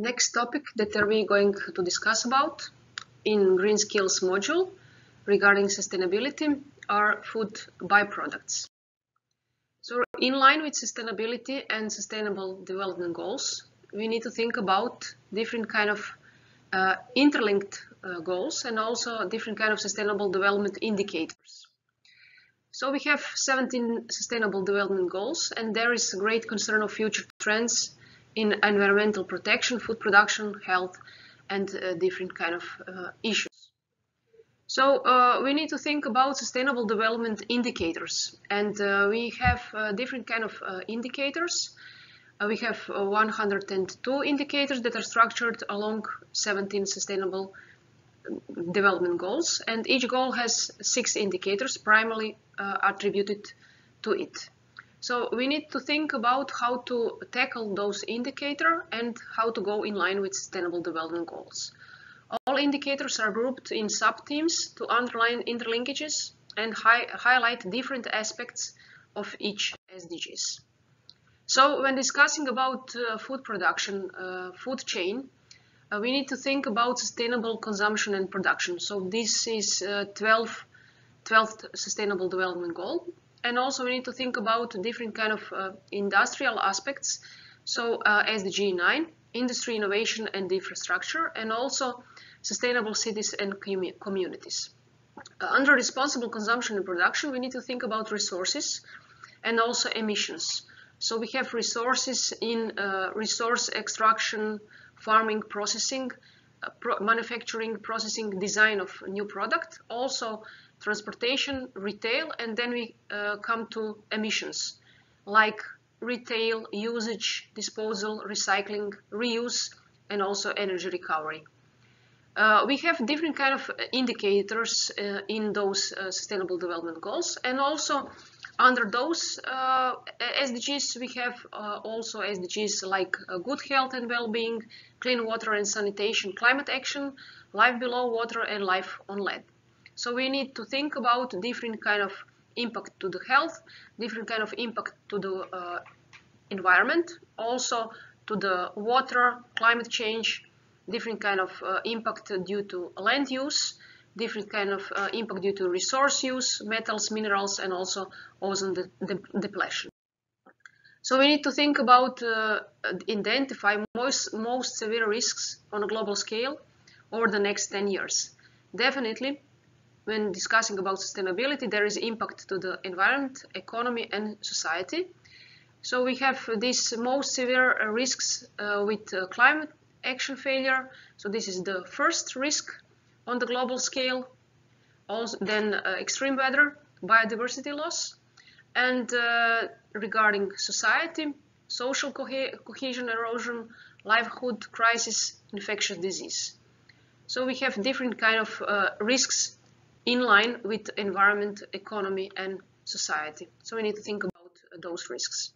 Next topic that we're going to discuss about in Green Skills module regarding sustainability are food byproducts. So in line with sustainability and sustainable development goals, we need to think about different kind of uh, interlinked uh, goals and also different kind of sustainable development indicators. So we have 17 sustainable development goals and there is great concern of future trends in environmental protection, food production, health and uh, different kind of uh, issues. So uh, we need to think about sustainable development indicators and uh, we have different kind of indicators uh, we have uh, 102 indicators that are structured along 17 sustainable um, development goals and each goal has six indicators primarily uh, attributed to it. So we need to think about how to tackle those indicators and how to go in line with sustainable development goals. All indicators are grouped in sub-themes to underline interlinkages and hi highlight different aspects of each SDGs. So when discussing about uh, food production, uh, food chain, uh, we need to think about sustainable consumption and production. So this is 12, 12th sustainable development goal. And also we need to think about different kind of uh, industrial aspects. So uh, SDG 9, industry innovation and infrastructure, and also sustainable cities and communities. Uh, under responsible consumption and production, we need to think about resources and also emissions. So we have resources in uh, resource extraction, farming, processing, uh, pro manufacturing, processing, design of new product, also transportation, retail, and then we uh, come to emissions like retail, usage, disposal, recycling, reuse, and also energy recovery. Uh, we have different kind of indicators uh, in those uh, sustainable development goals and also under those uh, SDGs, we have uh, also SDGs like good health and well-being, clean water and sanitation, climate action, life below water, and life on land. So we need to think about different kind of impact to the health, different kind of impact to the uh, environment, also to the water, climate change, different kind of uh, impact due to land use, different kind of uh, impact due to resource use, metals, minerals, and also ozone de de depletion. So we need to think about uh, identify most, most severe risks on a global scale over the next 10 years. Definitely, when discussing about sustainability, there is impact to the environment, economy, and society. So we have these most severe risks uh, with uh, climate action failure. So this is the first risk on the global scale, also then uh, extreme weather, biodiversity loss, and uh, regarding society, social co cohesion erosion, livelihood crisis, infectious disease. So we have different kind of uh, risks in line with environment, economy, and society. So we need to think about those risks.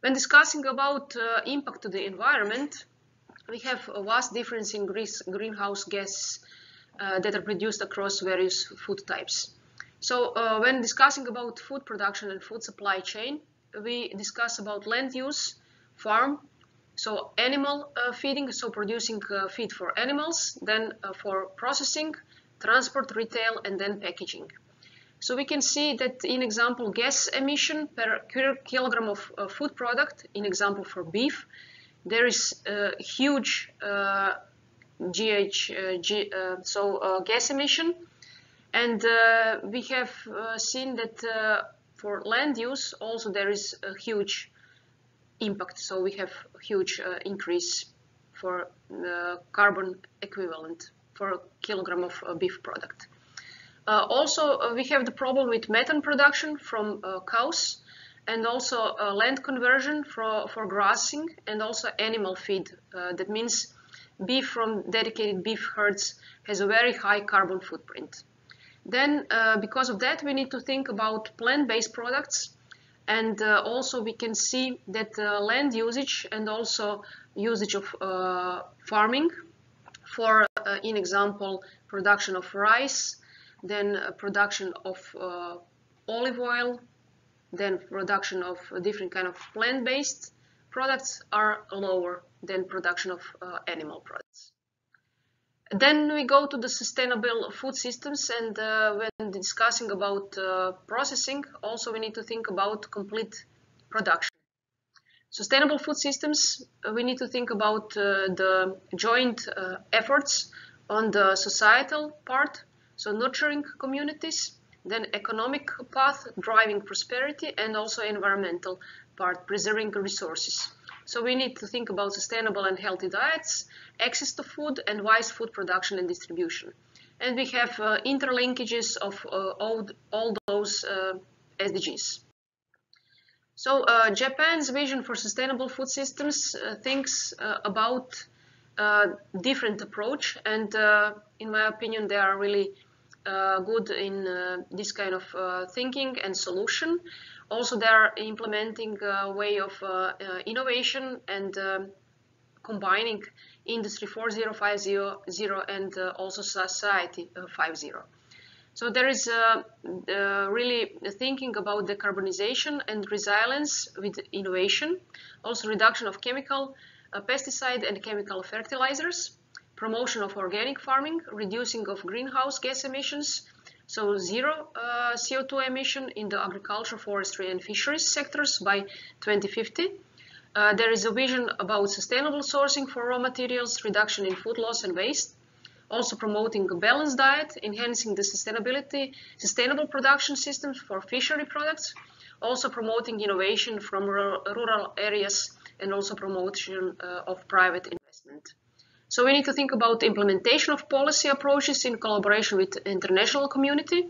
When discussing about uh, impact to the environment, we have a vast difference in greenhouse gas uh, that are produced across various food types. So uh, when discussing about food production and food supply chain, we discuss about land use, farm, so animal uh, feeding, so producing uh, feed for animals, then uh, for processing, transport, retail, and then packaging. So we can see that in example gas emission per kilogram of uh, food product, in example for beef, there is a huge GH, uh, G, uh, so uh, gas emission. And we have seen that for land use also there is a huge impact. So we have huge increase for carbon equivalent a kilogram of beef product. Uh, also, uh, we have the problem with methane production from uh, cows and also land conversion for, for grassing and also animal feed. that means beef from dedicated beef herds has a very high carbon footprint. Then, uh, because of that, we need to think about plant-based products. And uh, also we can see that uh, land usage and also usage of uh, farming for, uh, in example, production of rice, then uh, production of olive oil, then production of different kind of plant-based products are lower than production of uh, animal products. Then we go to the sustainable food systems and uh, when discussing about uh, processing, also we need to think about complete production. Sustainable food systems, uh, we need to think about uh, the joint uh, efforts on the societal part, so nurturing communities, then economic path, driving prosperity, and also environmental part, preserving resources. So we need to think about sustainable and healthy diets, access to food, and wise food production and distribution. And we have uh, interlinkages of uh, all, all those uh, SDGs. So uh, Japan's vision for sustainable food systems uh, thinks uh, about different approach, and in my opinion, they are really good in this kind of thinking and solution. Also, they are implementing a way of uh, uh, innovation and um, combining Industry 4050 and uh, also Society 50. So there is uh, uh, really thinking about decarbonization and resilience with innovation, also reduction of chemical, uh, pesticide and chemical fertilizers, promotion of organic farming, reducing of greenhouse gas emissions, so zero uh, CO2 emission in the agriculture, forestry and fisheries sectors by 2050. Uh, there is a vision about sustainable sourcing for raw materials, reduction in food loss and waste, also promoting a balanced diet, enhancing the sustainability, sustainable production systems for fishery products, also promoting innovation from rural areas and also promotion uh, of private investment. So we need to think about implementation of policy approaches in collaboration with international community,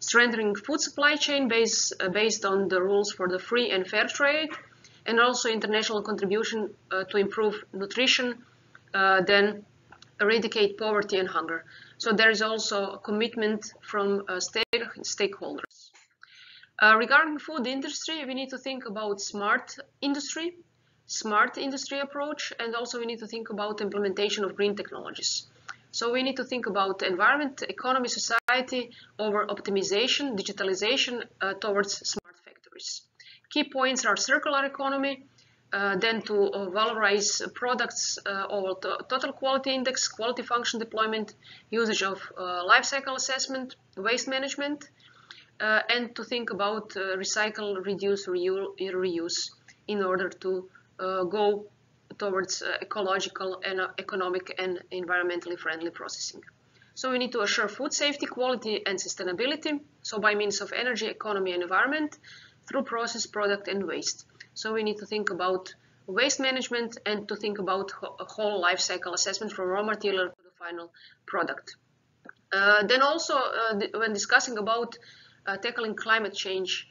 strengthening food supply chain base, uh, based on the rules for the free and fair trade, and also international contribution uh, to improve nutrition, uh, then eradicate poverty and hunger. So there is also a commitment from uh, stakeholders. Uh, regarding food industry, we need to think about smart industry smart industry approach, and also we need to think about implementation of green technologies. So we need to think about environment, economy, society over optimization, digitalization uh, towards smart factories. Key points are circular economy, uh, then to uh, valorize products uh, over total quality index, quality function deployment, usage of uh, life cycle assessment, waste management, uh, and to think about recycle, reduce, reuse in order to uh, go towards uh, ecological and uh, economic and environmentally friendly processing. So we need to assure food safety, quality and sustainability, so by means of energy, economy and environment, through process, product and waste. So we need to think about waste management and to think about a whole life cycle assessment from raw material to the final product. Uh, then also, uh, when discussing about uh, tackling climate change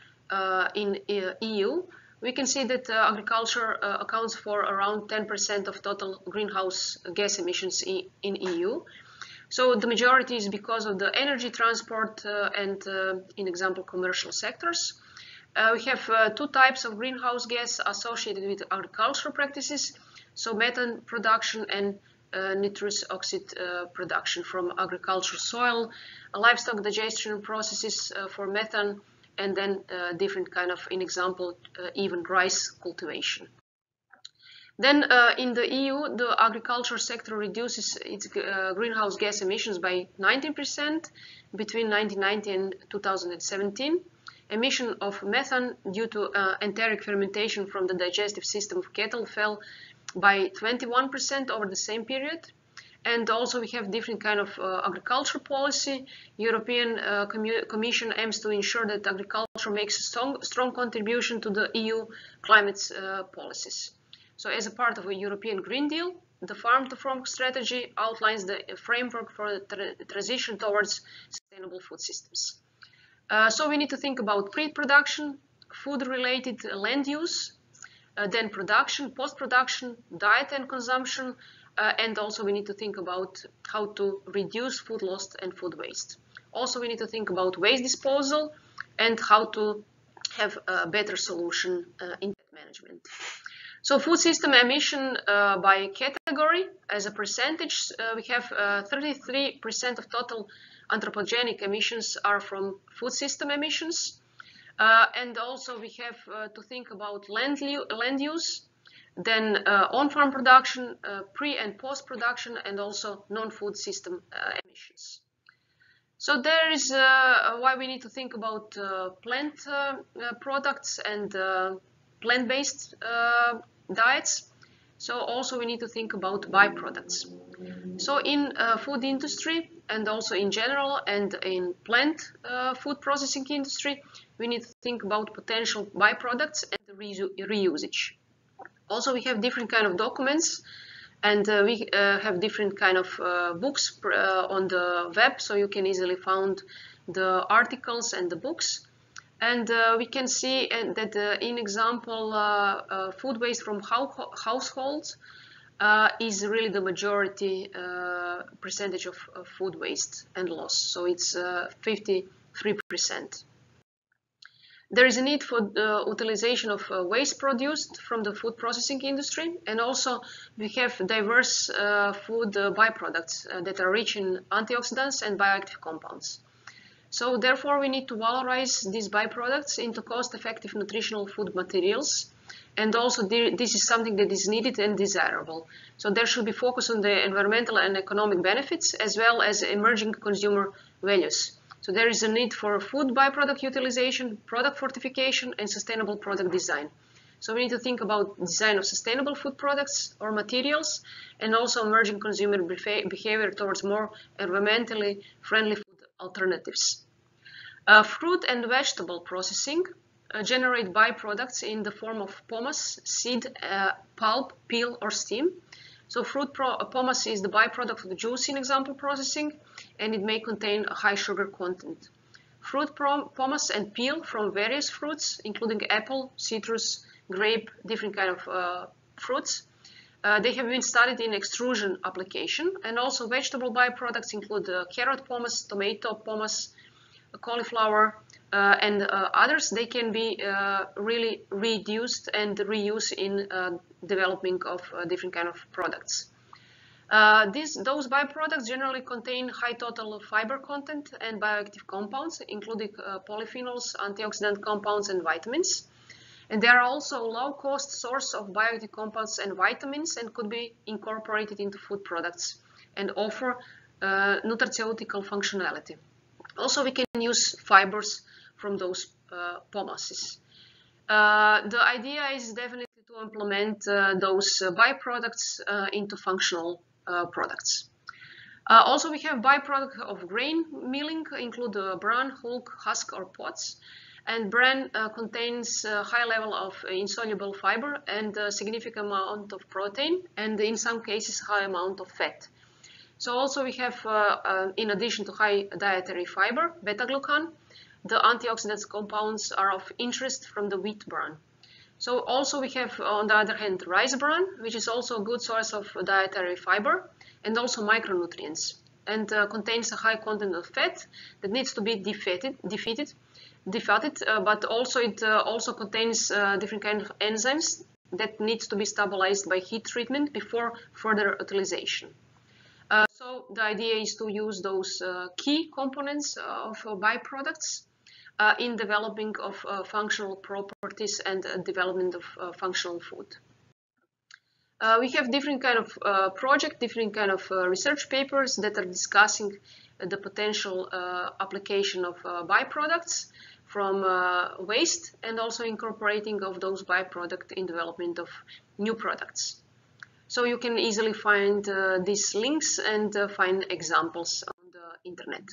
in EU, we can see that uh, agriculture uh, accounts for around 10% of total greenhouse gas emissions in, EU. So the majority is because of the energy transport uh, and, uh, in example, commercial sectors. Uh, we have uh, two types of greenhouse gas associated with agricultural practices, so methane production and nitrous oxide production from agricultural soil, livestock digestion processes for methane, and then uh, different kind of, in example, uh, even rice cultivation. Then uh, in the EU, the agriculture sector reduces its uh, greenhouse gas emissions by 19% between 1990 and 2017. Emission of methane due to uh, enteric fermentation from the digestive system of cattle fell by 21% over the same period. And also we have different kind of uh, agriculture policy. European uh, Commission aims to ensure that agriculture makes a strong, strong contribution to the EU climate uh, policies. So as a part of a European Green Deal, the Farm to Fork strategy outlines the framework for the tra transition towards sustainable food systems. Uh, so we need to think about pre-production, food-related land use, uh, then production, post-production, diet and consumption, uh, and also we need to think about how to reduce food loss and food waste. Also, we need to think about waste disposal and how to have a better solution uh, in management. So food system emission uh, by category as a percentage, uh, we have 33% uh, of total anthropogenic emissions are from food system emissions. Uh, and also we have to think about land, land use then uh, on-farm production, uh, pre and post-production, and also non-food system uh, emissions. So there is uh, why we need to think about uh, plant products and plant-based diets. So also we need to think about byproducts. So in food industry and also in general and in plant food processing industry, we need to think about potential byproducts and reusage. Also, we have different kind of documents and uh, we uh, have different kind of uh, books uh, on the web, so you can easily find the articles and the books. And uh, we can see uh, that in example, food waste from households is really the majority percentage of, of, food waste and loss. So it's 53%. There is a need for the utilization of uh, waste produced from the food processing industry and also we have diverse uh, food uh, byproducts uh, that are rich in antioxidants and bioactive compounds. So therefore we need to valorize these byproducts into cost-effective nutritional food materials and also this is something that is needed and desirable. So there should be focus on the environmental and economic benefits as well as emerging consumer values. So there is a need for food byproduct utilization, product fortification, and sustainable product design. So we need to think about design of sustainable food products or materials, and also emerging consumer behavior towards more environmentally friendly food alternatives. Uh, fruit and vegetable processing uh, generate byproducts in the form of pomace, seed, uh, pulp, peel, or steam. So fruit pomace is the byproduct of the juice in example processing and it may contain a high sugar content. Fruit pomace and peel from various fruits including apple, citrus, grape, different kind of uh, fruits. Uh, they have been studied in extrusion application and also vegetable byproducts include uh, carrot pomace, tomato pomace, cauliflower, uh, and uh, others, they can be uh, really reduced and reused in developing of different kind of products. Uh, these, those byproducts generally contain high total fiber content and bioactive compounds, including uh, polyphenols, antioxidant compounds, and vitamins. And they are also low-cost source of bioactive compounds and vitamins and could be incorporated into food products and offer uh, nutraceutical functionality. Also, we can use fibers from those uh, pomaces. Uh, the idea is definitely to implement uh, those uh, byproducts uh, into functional uh, products. also, we have byproduct of grain milling, include bran, hulk, husk, or pods. And bran contains a high level of insoluble fiber and a significant amount of protein, and in some cases, high amount of fat. So also we have, uh, uh, in addition to high dietary fiber, beta-glucan, the antioxidants compounds are of interest from the wheat bran. So also we have, on the other hand, rice bran, which is also a good source of dietary fiber and also micronutrients and uh, contains a high content of fat that needs to be defeated, defeated, defatted, uh, but also it uh, also contains uh, different kind of enzymes that needs to be stabilized by heat treatment before further utilization. Uh, so the idea is to use those uh, key components of uh, byproducts in developing of functional properties and development of functional food. Uh, we have different kind of uh, project, different kind of uh, research papers that are discussing the potential application of byproducts from waste and also incorporating of those byproducts in development of new products. So you can easily find uh, these links and uh, find examples on the internet.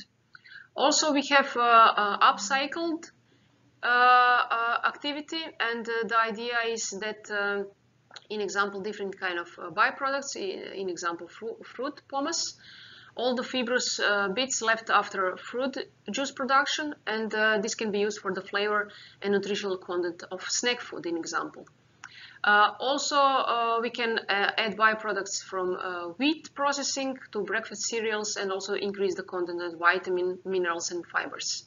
Also, we have uh, uh upcycled uh, uh, activity, and the idea is that, in example, different kind of byproducts, in example, fru fruit pomace, all the fibrous bits left after fruit juice production, and this can be used for the flavor and nutritional content of snack food, in example. Uh, also, uh, we can uh, add byproducts from uh, wheat processing to breakfast cereals and also increase the content of vitamin, minerals and fibers.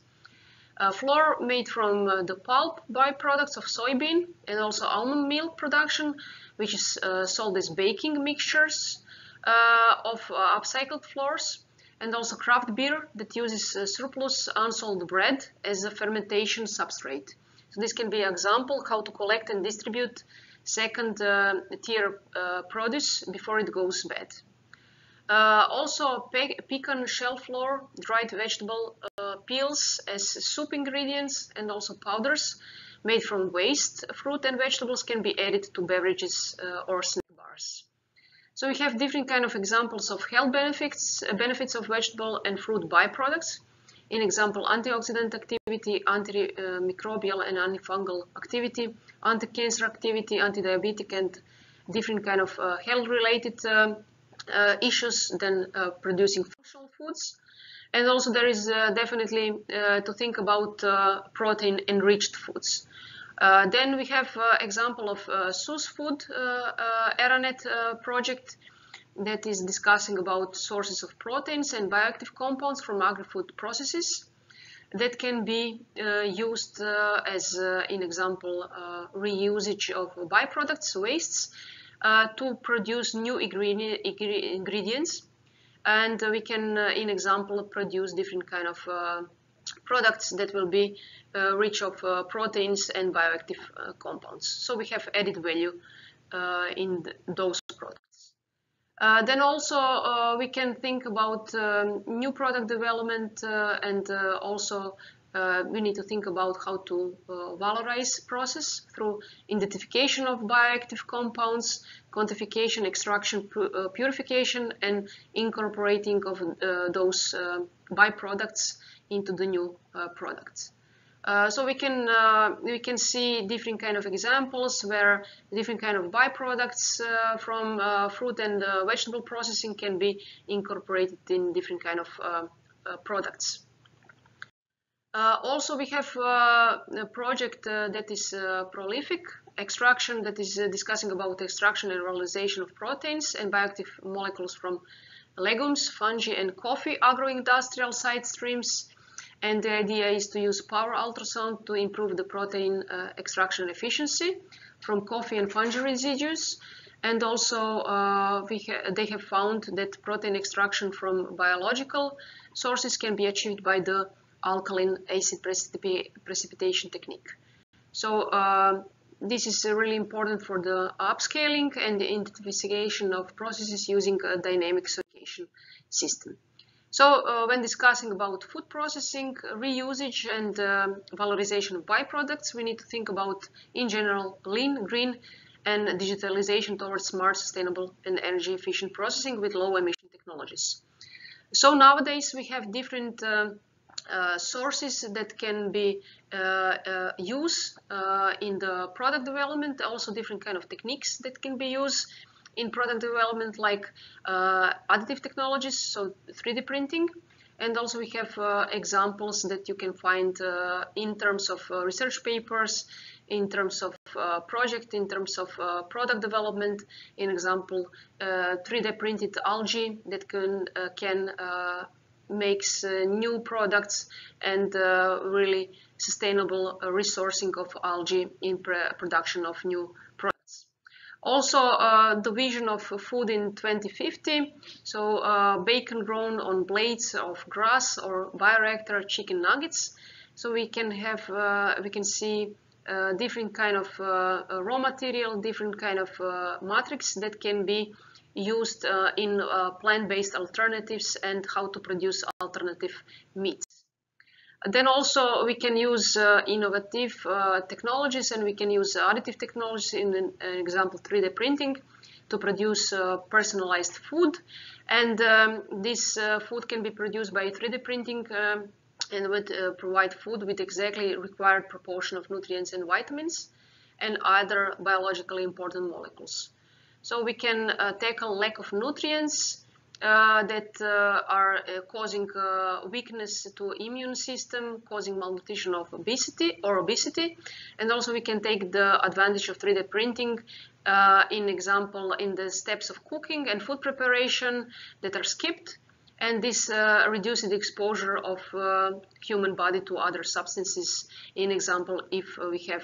Uh, flour made from uh, the pulp byproducts of soybean and also almond milk production, which is sold as baking mixtures of upcycled flours and also craft beer that uses surplus unsold bread as a fermentation substrate. So this can be an example how to collect and distribute second tier produce before it goes bad. Uh, also, pe pecan shell flour, dried vegetable uh, peels as soup ingredients and also powders made from waste fruit and vegetables can be added to beverages uh, or snack bars. So we have different kind of examples of health benefits, uh, benefits of vegetable and fruit byproducts. In example, antioxidant activity, antimicrobial and antifungal activity, anti-cancer activity, anti-diabetic and different kind of uh, health-related um, uh, issues than uh, producing functional foods. And also there is uh, definitely to think about protein enriched foods. Uh, then we have uh, example of uh, Food uh, Aranet project that is discussing about sources of proteins and bioactive compounds from agri-food processes that can be uh, used uh, as, uh, in example, reusage of byproducts, wastes, uh, to produce new ingredients. And we can, uh, in example, produce different kind of uh, products that will be rich of proteins and bioactive compounds. So we have added value in those products. Uh, then also uh, we can think about um, new product development uh, and also uh, we need to think about how to uh, valorize process through identification of bioactive compounds, quantification, extraction, pu uh, purification, and incorporating of uh, those uh, byproducts into the new uh, so we can we can see different kind of examples where different kind of byproducts from fruit and vegetable processing can be incorporated in different kind of products. Uh, also, we have uh, a project uh, that is uh, prolific extraction that is uh, discussing about extraction and realization of proteins and bioactive molecules from legumes, fungi, and coffee agro-industrial side streams. And the idea is to use power ultrasound to improve the protein uh, extraction efficiency from coffee and fungi residues. And also, ha they have found that protein extraction from biological sources can be achieved by the alkaline acid precipitation technique. So uh, this is uh, really important for the upscaling and the intensification of processes using a dynamic certification system. So uh, when discussing about food processing, reusage and uh, valorization of byproducts, we need to think about, in general, lean, green, and digitalization towards smart, sustainable, and energy efficient processing with low emission technologies. So nowadays we have different uh, uh, sources that can be uh, uh, used in the product development, also different kind of techniques that can be used in product development like additive technologies, so 3D printing, and also we have uh, examples that you can find uh, in terms of uh, research papers, in terms of project, in terms of product development. In example, 3D printed algae that can can makes uh, new products and uh, really sustainable uh, resourcing of algae in production of new. Also, uh, the vision of food in 2050, so uh, bacon grown on blades of grass or bioreactor chicken nuggets. So we can have, uh, we can see different kind of raw material, different kind of matrix that can be used uh, in uh, plant-based alternatives and how to produce alternative meats. Then also we can use uh, innovative uh, technologies and we can use additive technologies in an, example 3D printing to produce uh, personalized food and um, this uh, food can be produced by 3D printing um, and would provide food with exactly required proportion of nutrients and vitamins and other biologically important molecules. So we can uh, tackle lack of nutrients uh, that uh, are uh, causing uh, weakness to immune system, causing malnutrition of obesity or obesity. And also we can take the advantage of 3D printing uh, in example in the steps of cooking and food preparation that are skipped. And this reduces the exposure of human body to other substances. In example, if we have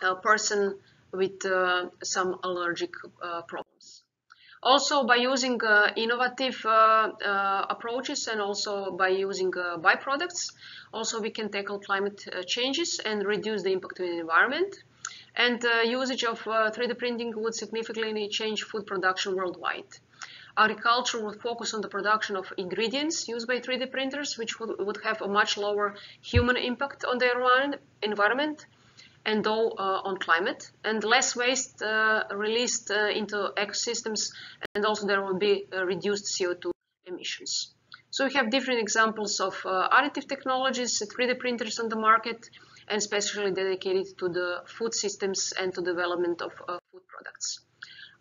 a person with uh, some allergic uh, problems. Also, by using uh, innovative uh, uh, approaches and also by using uh, byproducts, also we can tackle climate changes and reduce the impact on the environment. and uh, usage of 3D printing would significantly change food production worldwide. Agriculture would focus on the production of ingredients used by 3D printers, which would, would have a much lower human impact on the environment and though uh, on climate, and less waste uh, released uh, into ecosystems, and also there will be reduced CO2 emissions. So we have different examples of additive technologies, 3D printers on the market, and especially dedicated to the food systems and to development of food products.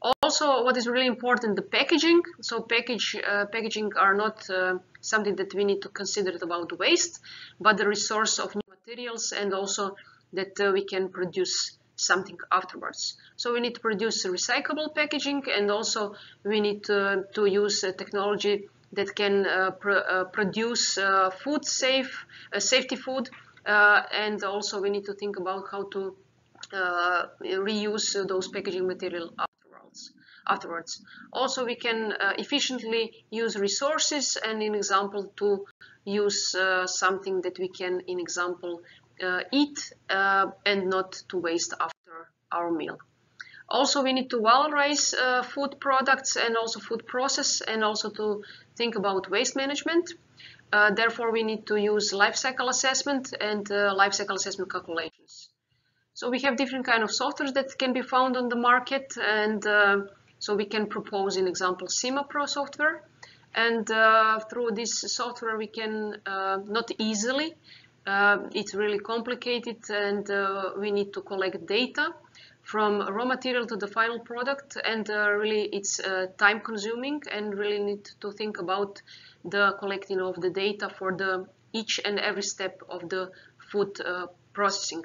Also, what is really important, the packaging. So package, uh, packaging are not uh, something that we need to consider about waste, but the resource of new materials and also that uh, we can produce something afterwards. So we need to produce recyclable packaging and also we need to, to use technology that can uh, pr uh, produce uh, food safe, uh, safety food and also we need to think about how to reuse those packaging material afterwards. Afterwards, also we can efficiently use resources and in example to use something that we can in example uh, eat uh, and not to waste after our meal. Also, we need to valorize uh, food products and also food process and also to think about waste management. Uh, therefore, we need to use life cycle assessment and uh, life cycle assessment calculations. So we have different kind of softwares that can be found on the market and uh, so we can propose, in example, SimaPro software. And through this software, we can not easily uh, it's really complicated and uh, we need to collect data from raw material to the final product and uh, really it's uh, time consuming and really need to think about the collecting of the data for the each and every step of the food uh, processing.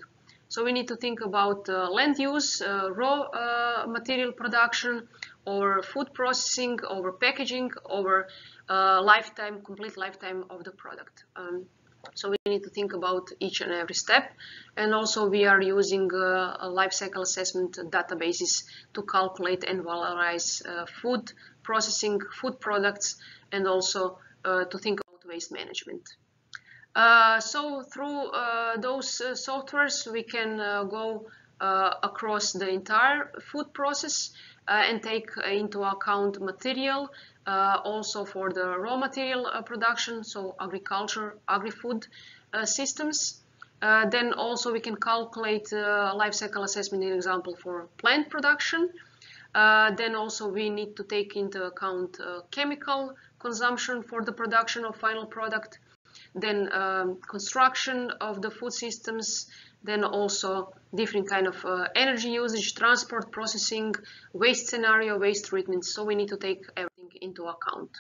So we need to think about uh, land use, raw material production, or food processing, over packaging, over lifetime, complete lifetime of the product. Um, so we need to think about each and every step. And also we are using uh, a life cycle assessment databases to calculate and valorize uh, food processing, food products, and also uh, to think about waste management. Uh, so through uh, those uh, softwares, we can go across the entire food process and take into account material, also for the raw material uh, production, so agriculture, agri-food uh, systems. then also we can calculate life cycle assessment, in example, for plant production. then also we need to take into account chemical consumption for the production of final product then um, construction of the food systems, then also different kind of uh, energy usage, transport, processing, waste scenario, waste treatment. So we need to take everything into account.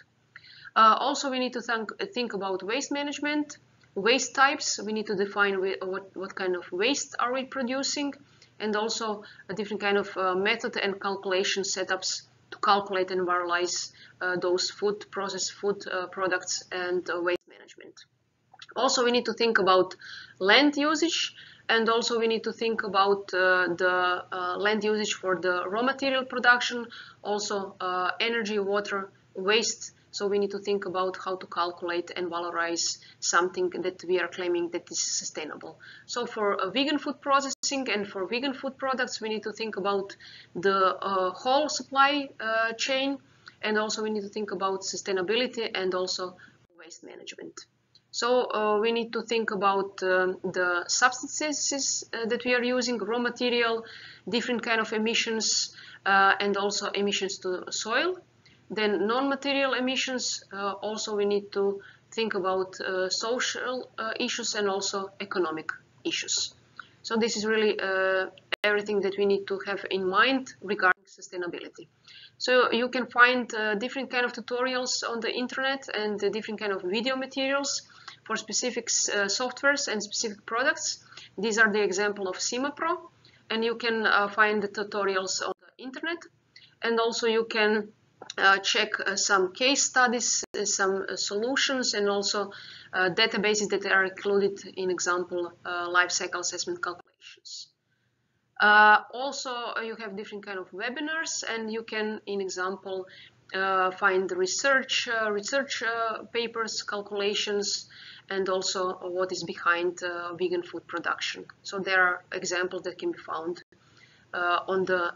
Uh, also, we need to think, think about waste management, waste types. We need to define what, what kind of waste are we producing, and also a different kind of uh, method and calculation setups to calculate and valorize uh, those food processed food uh, products and uh, waste management. Also, we need to think about land usage and also we need to think about uh, the uh, land usage for the raw material production, also uh, energy, water, waste. So we need to think about how to calculate and valorize something that we are claiming that is sustainable. So for vegan food processing and for vegan food products, we need to think about the uh, whole supply uh, chain and also we need to think about sustainability and also waste management. So uh, we need to think about um, the substances uh, that we are using, raw material, different kind of emissions, uh, and also emissions to soil. Then non-material emissions, uh, also we need to think about uh, social uh, issues and also economic issues. So this is really everything that we need to have in mind regarding sustainability. So you can find different kind of tutorials on the internet and different kind of video materials for specific uh, softwares and specific products. These are the example of SimaPro, and you can uh, find the tutorials on the internet. And also you can uh, check uh, some case studies, uh, some uh, solutions, and also databases that are included in example life cycle assessment calculations. also, you have different kind of webinars, and you can, in example, find research, research papers, calculations, and also what is behind uh, vegan food production. So there are examples that can be found uh, on the